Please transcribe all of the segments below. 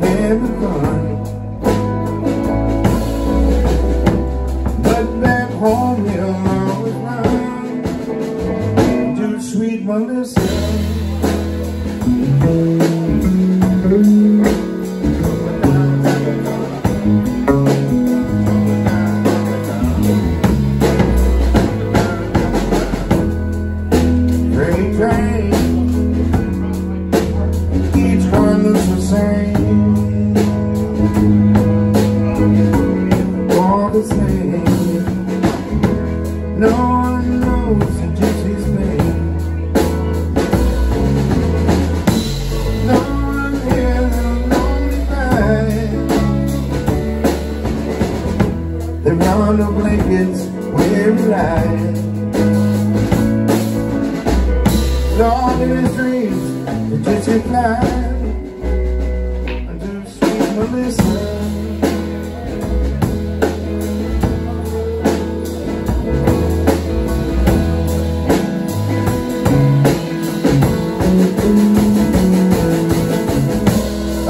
having fun. But back home, it'll always run. Do sweet wonders. No one knows the gypsy's name. No one here will know me by the round of blankets where we lie. Lord in his dreams, the gypsy flies unto sweet Melissa.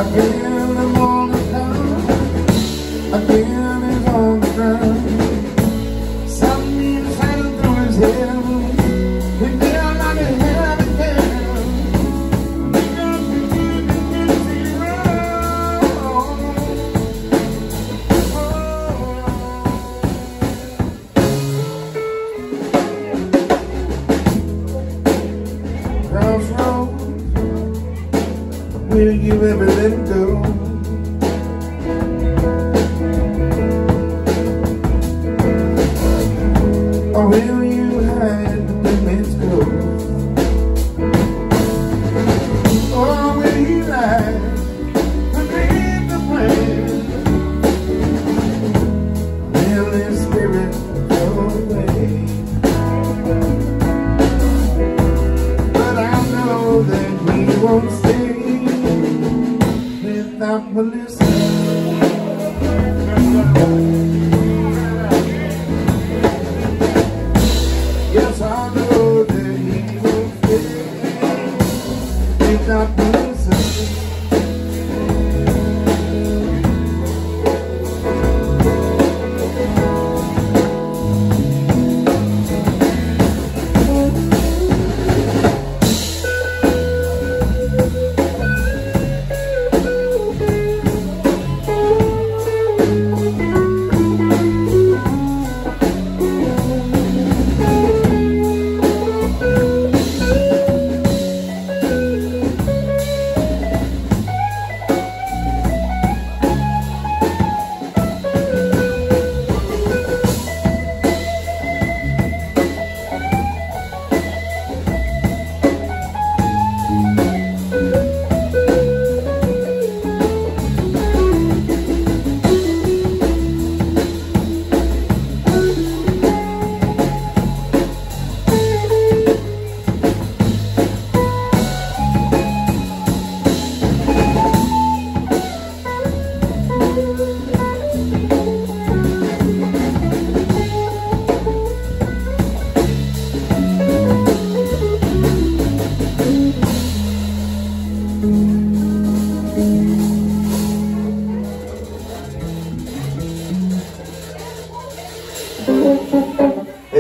Again I'm on Will you ever let go? Or will you hide the limits go? Or will you lie believe the plan? Will this spirit go away? But I know that he won't stay without Melissa. Yes, I